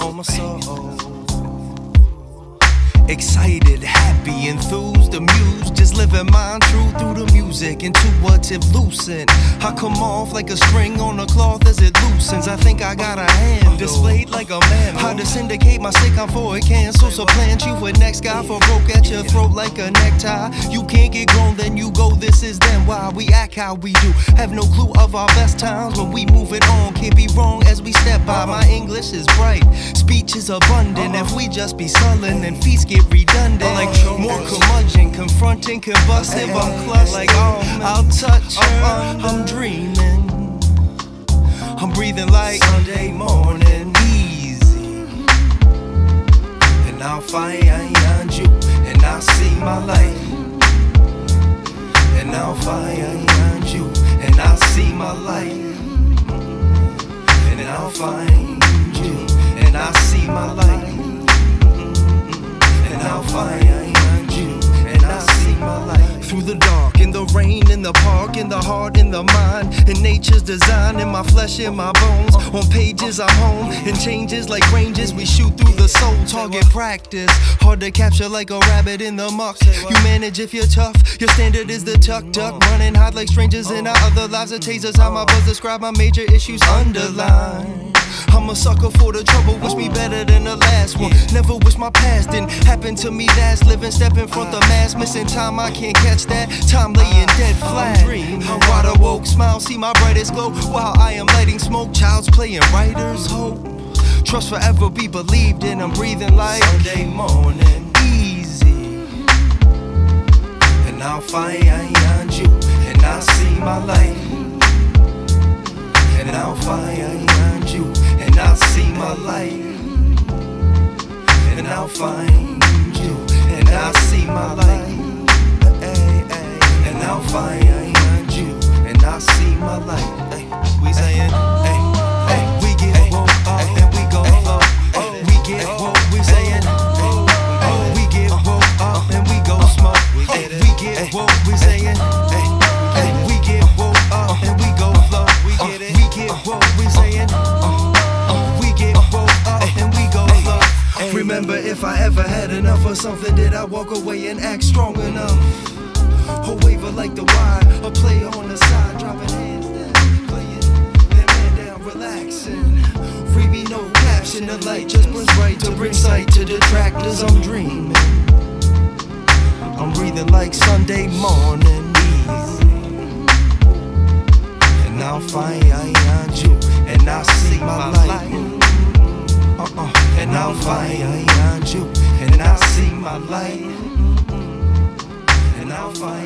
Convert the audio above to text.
on my soul. Excited, happy, enthused, amused, just living mine true through the music, intuitive, lucid. I come off like a string on a cloth as it loosens. I think I got a hand displayed like a man. How to syndicate my sick on for a cancel. So plant you with next guy for broke at your throat like a necktie. You can't get grown, then you go. This is then why we act how we do. Have no clue of our best times when we move it on. Can't be wrong as we step by. My English is bright, speech is abundant. If we just be sullen, then feast get redundant. Like oh, more curmudgeon, confronting, combustive. I'm clutched like oh, I'll touch uh, her. Uh. I'm dreaming. I'm breathing like Sunday morning, easy. And I'll find you, and I'll see my light. And I'll find you, and I'll see my light. And I'll find you, and I'll see my light. In the park, in the heart, in the mind, in nature's design, in my flesh, in my bones. On pages, I'm home, in changes like ranges, we shoot through. Target practice, hard to capture like a rabbit in the muck. You manage if you're tough, your standard is the tuck duck. Running hot like strangers in our other lives. It tasers how my buzz describe my major issues underline. I'm a sucker for the trouble, wish me better than the last one. Never wish my past didn't happen to me. That's living, step in front the mask, missing time. I can't catch that. Time laying dead flat. I'm wide awoke, smile, see my brightest glow while I am lighting smoke. Child's playing writer's hope. Trust forever be believed in. I'm breathing like Sunday morning, easy. Mm-hmm. And I'll find you, and I'll see my light. And I'll find you, and I'll see my light. And I'll find you, and I'll see my light. And I'll find Remember, if I ever had enough of something, did I walk away and act strong enough? A waver like the wide, a player on the side, dropping hands down, playing, then man down, relaxing. Freebie, no caption, the light just burns bright to bring sight to detractors. I'm dreaming, I'm breathing like Sunday morning. And I'll find you, and I'm flying behind you, and I see my light, and I'm flying.